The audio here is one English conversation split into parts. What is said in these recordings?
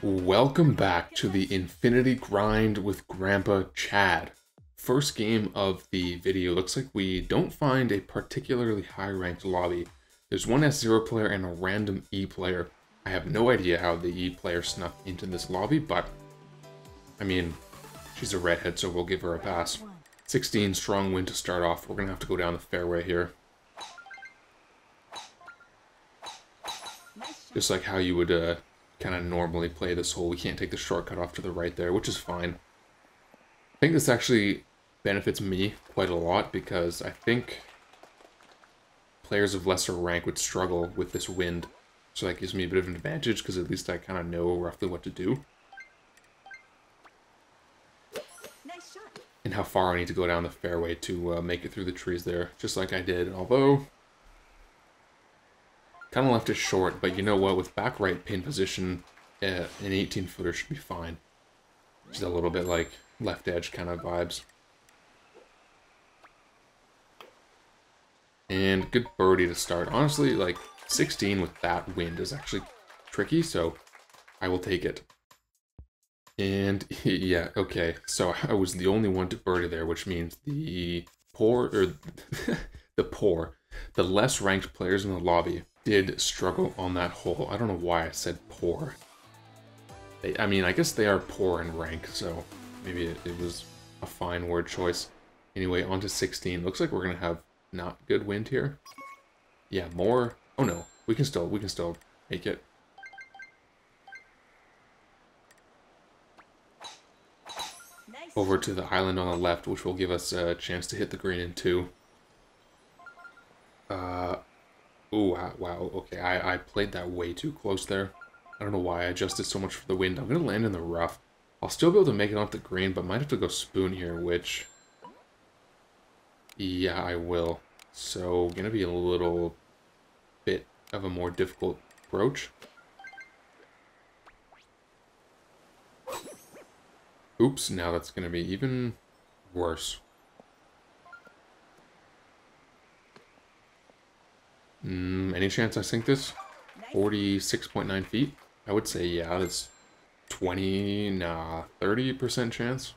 Welcome back to the Infinity Grind with Grandpa Chad. First game of the video. Looks like we don't find a particularly high ranked lobby. There's one S0 player and a random E player. I have no idea how the E player snuck into this lobby, but I mean, she's a redhead, so we'll give her a pass. 16 strong wind to start off. We're gonna have to go down the fairway here. Just like how you would uh, kind of normally play this hole. We can't take the shortcut off to the right there, which is fine. I think this actually benefits me quite a lot because I think players of lesser rank would struggle with this wind. So that gives me a bit of an advantage because at least I kind of know roughly what to do. And how far I need to go down the fairway to uh, make it through the trees there, just like I did. Although, kind of left it short, but you know what? With back right pin position, uh, an 18 footer should be fine. Just a little bit like left edge kind of vibes. And good birdie to start. Honestly, like 16 with that wind is actually tricky, so I will take it. And yeah, okay, so I was the only one to birdie there, which means the poor, or the poor, the less ranked players in the lobby did struggle on that hole. I don't know why I said poor. They, I mean, I guess they are poor in rank, so maybe it, it was a fine word choice. Anyway, on to 16. Looks like we're going to have not good wind here. Yeah, more. Oh no, we can still, we can still make it. Over to the island on the left, which will give us a chance to hit the green in two. Uh, oh, wow, okay, I, I played that way too close there. I don't know why I adjusted so much for the wind. I'm going to land in the rough. I'll still be able to make it off the green, but might have to go spoon here, which... Yeah, I will. So, going to be a little bit of a more difficult approach. Oops, now that's going to be even worse. Mm, any chance I sink this? 46.9 feet? I would say, yeah, that's 20, nah, 30% chance.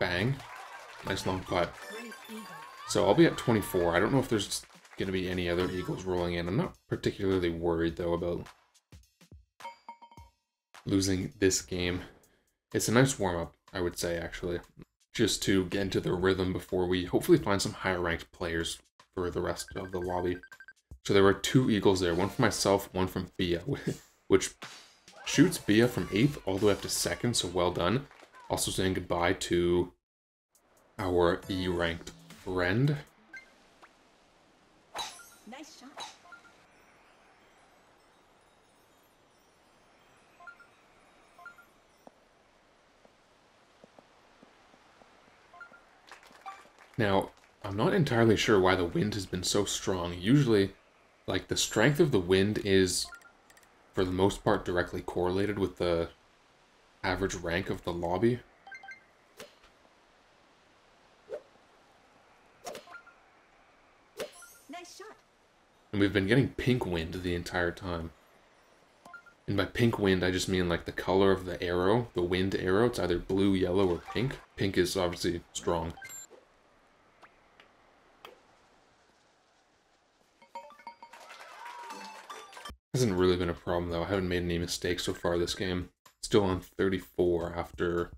Bang. Nice long putt. So I'll be at 24. I don't know if there's going to be any other eagles rolling in. I'm not particularly worried, though, about losing this game. It's a nice warm-up, I would say, actually. Just to get into the rhythm before we hopefully find some higher-ranked players for the rest of the lobby. So there were two eagles there, one for myself, one from Bia, which shoots Bia from 8th all the way up to 2nd, so well done. Also saying goodbye to our E-ranked friend. Nice shot. Now, I'm not entirely sure why the wind has been so strong. Usually, like, the strength of the wind is, for the most part, directly correlated with the average rank of the lobby. Nice shot. And we've been getting pink wind the entire time. And by pink wind, I just mean like the color of the arrow, the wind arrow. It's either blue, yellow, or pink. Pink is obviously strong. Hasn't really been a problem though. I haven't made any mistakes so far this game. Still on 34 after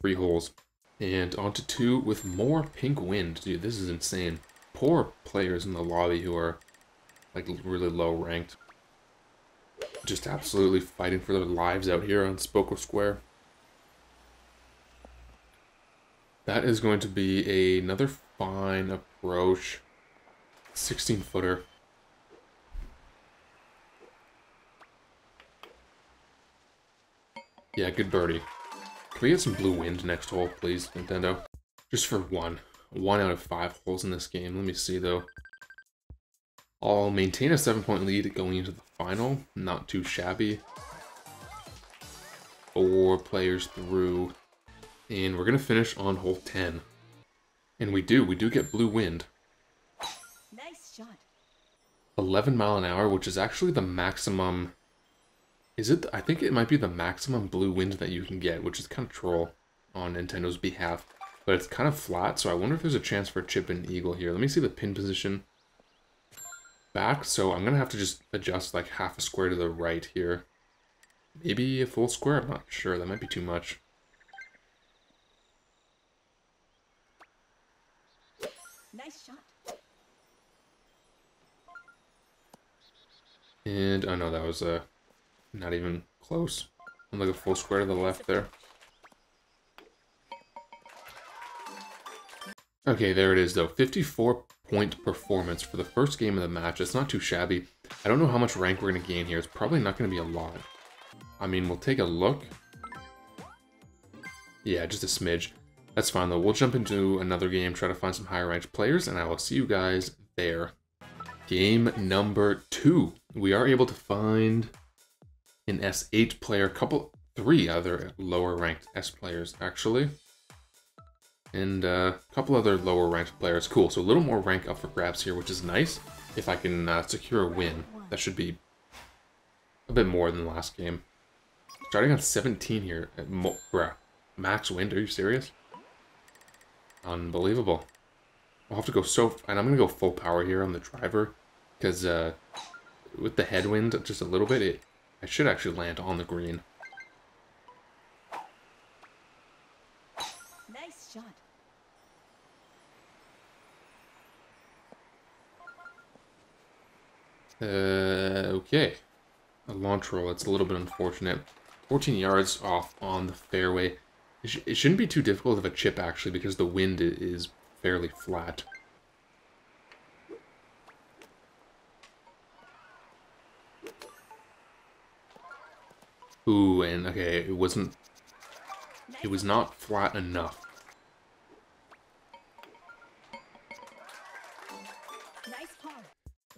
three holes. And on to two with more pink wind. Dude, this is insane. Poor players in the lobby who are like really low ranked. Just absolutely fighting for their lives out here on Spocco Square. That is going to be another fine approach. 16 footer. Yeah, good birdie. Can we get some blue wind next hole, please, Nintendo? Just for one. One out of five holes in this game. Let me see, though. I'll maintain a seven-point lead going into the final. Not too shabby. Four players through. And we're going to finish on hole 10. And we do. We do get blue wind. Nice shot. 11 mile an hour, which is actually the maximum... Is it? I think it might be the maximum blue wind that you can get, which is kind of troll on Nintendo's behalf. But it's kind of flat, so I wonder if there's a chance for a chip and eagle here. Let me see the pin position back, so I'm going to have to just adjust like half a square to the right here. Maybe a full square? I'm not sure. That might be too much. Nice shot. And, oh no, that was uh, not even close. I'm like a full square to the left there. Okay, there it is though. 54 point performance for the first game of the match. It's not too shabby. I don't know how much rank we're going to gain here. It's probably not going to be a lot. I mean, we'll take a look. Yeah, just a smidge. That's fine though. We'll jump into another game, try to find some higher ranked players, and I will see you guys there. Game number two. We are able to find an S8 player, couple, three other lower ranked S players actually. And uh, a couple other lower ranked players. Cool, so a little more rank up for grabs here, which is nice. If I can uh, secure a win, that should be a bit more than the last game. Starting on 17 here. Mo bruh. Max wind, are you serious? Unbelievable. I'll have to go so... And I'm going to go full power here on the driver. Because uh, with the headwind just a little bit, it I should actually land on the green. Nice shot. Uh, okay. A launch roll, it's a little bit unfortunate. 14 yards off on the fairway. It, sh it shouldn't be too difficult of a chip, actually, because the wind is fairly flat. Ooh, and okay, it wasn't... It was not flat enough.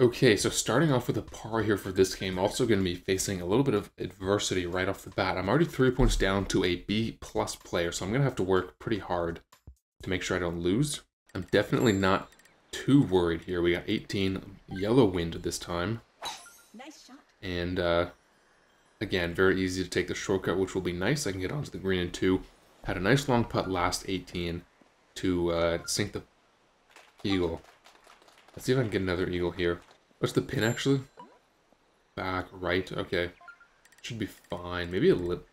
Okay, so starting off with a par here for this game, also going to be facing a little bit of adversity right off the bat. I'm already three points down to a B plus player, so I'm going to have to work pretty hard to make sure I don't lose. I'm definitely not too worried here. We got 18 yellow wind this time, Nice shot. and uh, again, very easy to take the shortcut, which will be nice. I can get onto the green in two. Had a nice long putt last 18 to uh, sink the eagle. Let's see if I can get another eagle here. What's the pin, actually? Back, right, okay. Should be fine. Maybe a little...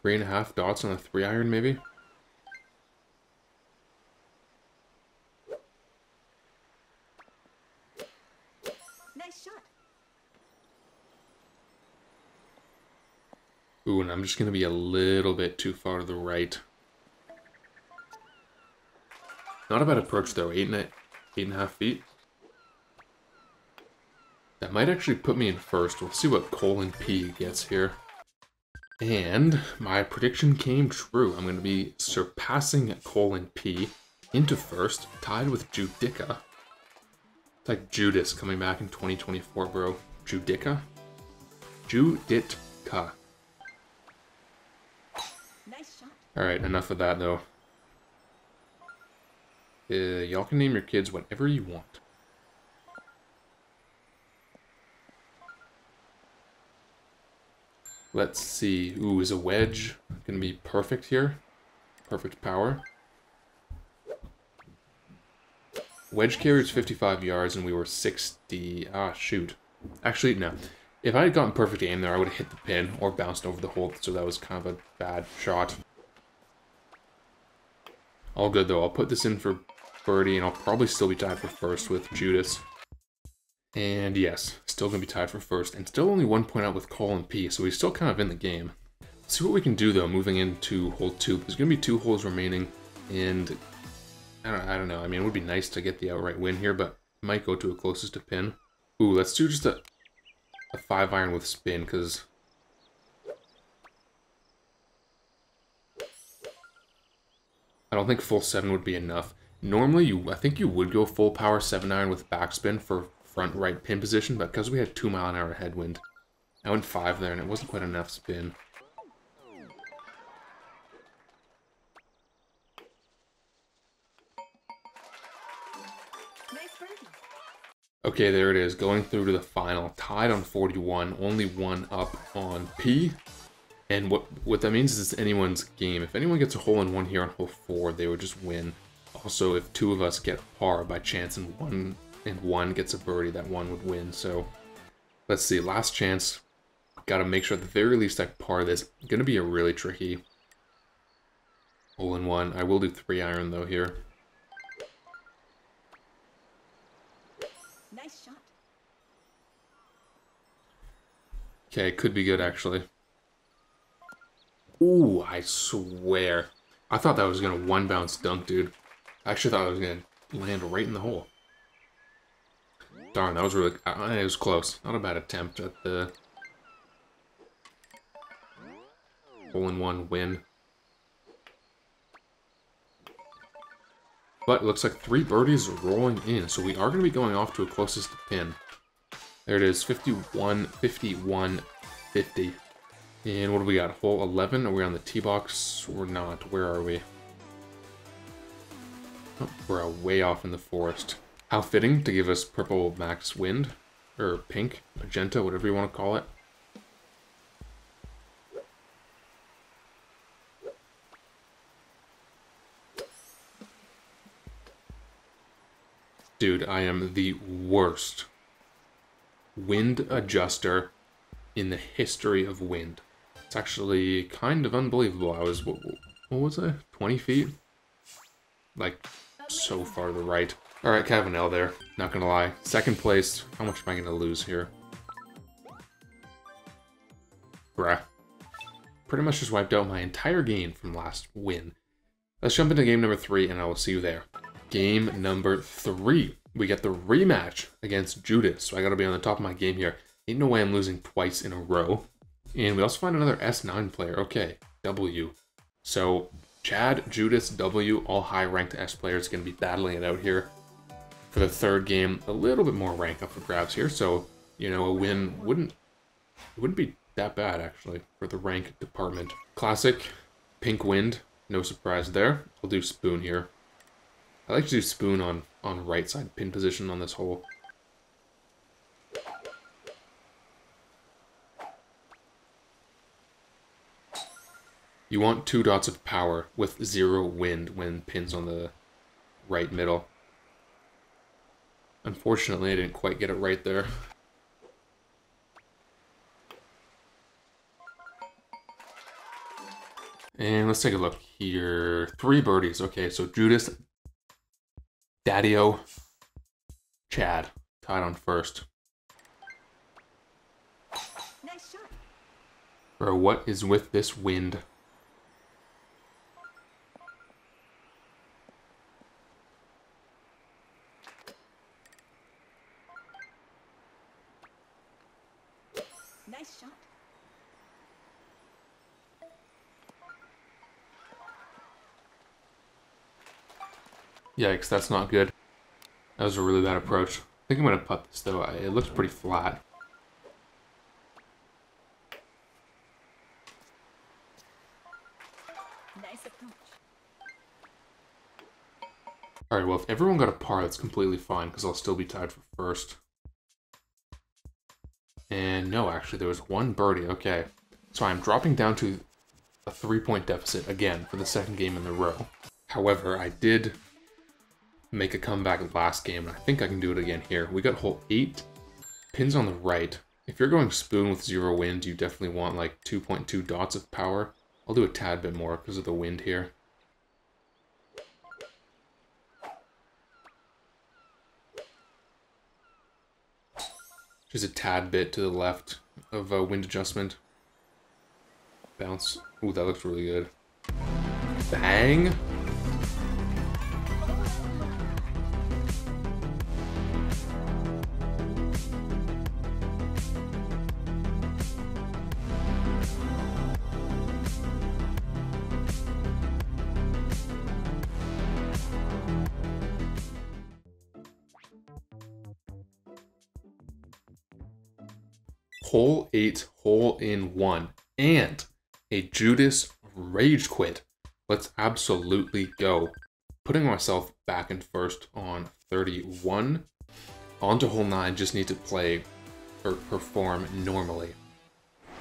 Three and a half dots on a three iron, maybe? Nice shot. Ooh, and I'm just going to be a little bit too far to the right. Not a bad approach, though. Eight and a, eight and a half feet. That might actually put me in first. We'll see what colon P gets here. And my prediction came true. I'm going to be surpassing colon P into first, tied with Judica. It's like Judas coming back in 2024, bro. Judica? Juditka. Nice shot. Alright, enough of that, though. Uh, y'all can name your kids whatever you want. Let's see. Ooh, is a wedge gonna be perfect here? Perfect power. Wedge carries 55 yards and we were 60. Ah, shoot. Actually, no. If I had gotten perfect aim there, I would have hit the pin or bounced over the hole, so that was kind of a bad shot. All good, though. I'll put this in for birdie, and I'll probably still be tied for first with Judas. And yes, still going to be tied for first, and still only one point out with Colin P, so he's still kind of in the game. Let's see what we can do, though, moving into hole two. There's going to be two holes remaining, and I don't, I don't know. I mean, it would be nice to get the outright win here, but might go to a closest to pin. Ooh, let's do just a, a five iron with spin, because I don't think full 7 would be enough. Normally, you I think you would go full power 7-iron with backspin for front right pin position, but because we had 2 mile an hour headwind, I went 5 there and it wasn't quite enough spin. Okay, there it is, going through to the final, tied on 41, only one up on P, and what what that means is it's anyone's game. If anyone gets a hole in one here on hole four, they would just win. Also, if two of us get par by chance and one and one gets a birdie, that one would win. So let's see, last chance. Got to make sure at the very least I par this. Going to be a really tricky hole in one. I will do three iron though here. Nice shot. Okay, could be good actually. Ooh, I swear. I thought that was gonna one bounce dunk, dude. I actually thought I was gonna land right in the hole. Darn, that was really. Uh, it was close. Not a bad attempt at the hole in one win. But it looks like three birdies rolling in, so we are going to be going off to a closest to pin. There it is, 51, 51, 50. And what do we got? Hole 11? Are we on the tee box or not? Where are we? Oh, we're uh, way off in the forest. How fitting to give us purple max wind, or pink, magenta, whatever you want to call it. Dude, I am the worst wind adjuster in the history of wind. Actually kind of unbelievable. I was, what, what was I, 20 feet? Like, so far to the right. Alright, Kevin L there. Not gonna lie. Second place. How much am I gonna lose here? Bruh. Pretty much just wiped out my entire game from last win. Let's jump into game number three, and I will see you there. Game number three. We get the rematch against Judas. So I gotta be on the top of my game here. Ain't no way I'm losing twice in a row. And we also find another S9 player. Okay, W. So Chad, Judas, W, all high ranked S players going to be battling it out here for the third game. A little bit more rank up for grabs here. So, you know, a win wouldn't wouldn't be that bad actually for the rank department. Classic, pink wind, no surprise there. I'll do spoon here. I like to do spoon on, on right side pin position on this hole. You want two dots of power with zero wind when pins on the right middle. Unfortunately, I didn't quite get it right there. And let's take a look here. Three birdies. Okay, so Judas, Daddio, Chad tied on first. Nice shot. Bro, what is with this wind? Nice shot. Yikes, that's not good. That was a really bad approach. I think I'm gonna putt this though. It looks pretty flat. Nice approach. Alright, well, if everyone got a par, that's completely fine, because I'll still be tied for first. And no, actually, there was one birdie. Okay. So I'm dropping down to a three-point deficit again for the second game in the row. However, I did make a comeback last game, and I think I can do it again here. We got hole 8, pins on the right. If you're going spoon with zero wind, you definitely want like 2.2 dots of power. I'll do a tad bit more because of the wind here. Just a tad bit to the left of uh, wind adjustment. Bounce. Ooh, that looks really good. Bang! Hole 8 hole in 1 and a Judas rage quit. Let's absolutely go. Putting myself back in first on 31. On to hole 9, just need to play or perform normally,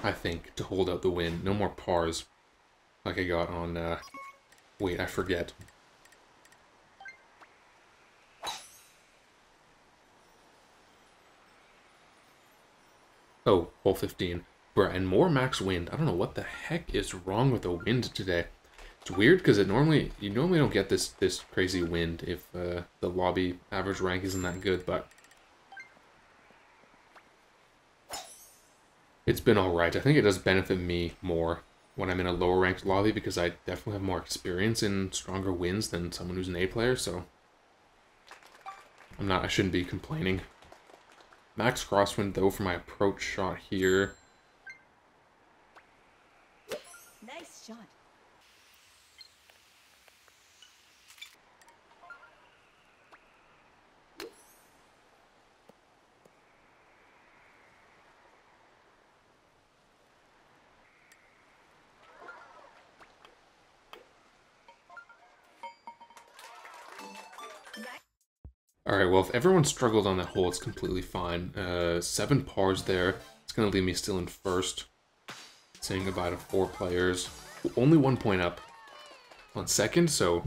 I think, to hold out the win. No more pars like I got on, uh, wait, I forget. Oh, hole 15. Bruh, and more max wind. I don't know what the heck is wrong with the wind today. It's weird because it normally you normally don't get this this crazy wind if uh, the lobby average rank isn't that good, but it's been alright. I think it does benefit me more when I'm in a lower ranked lobby because I definitely have more experience in stronger wins than someone who's an A player, so I'm not I shouldn't be complaining. Max crosswind though for my approach shot here. Alright, well, if everyone struggled on that hole, it's completely fine. Uh, seven pars there. It's going to leave me still in first. Saying goodbye to four players. Only one point up on second, so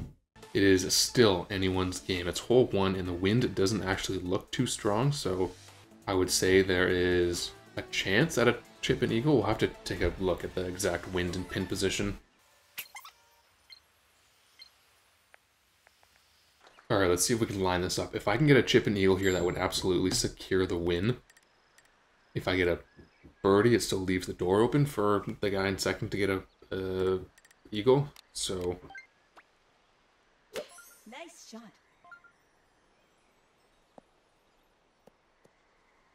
it is still anyone's game. It's hole one, and the wind doesn't actually look too strong, so I would say there is a chance at a chip and eagle. We'll have to take a look at the exact wind and pin position. Alright, let's see if we can line this up. If I can get a chip and eagle here, that would absolutely secure the win. If I get a birdie, it still leaves the door open for the guy in second to get a, a eagle. So, Nice shot.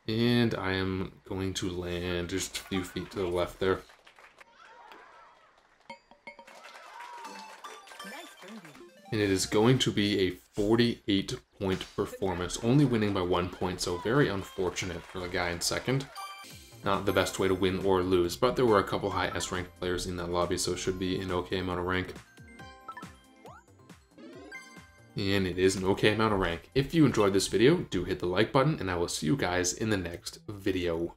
and I am going to land just a few feet to the left there. And it is going to be a 48 point performance, only winning by one point, so very unfortunate for the guy in second. Not the best way to win or lose, but there were a couple high S ranked players in that lobby, so it should be an okay amount of rank. And it is an okay amount of rank. If you enjoyed this video, do hit the like button, and I will see you guys in the next video.